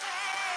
me.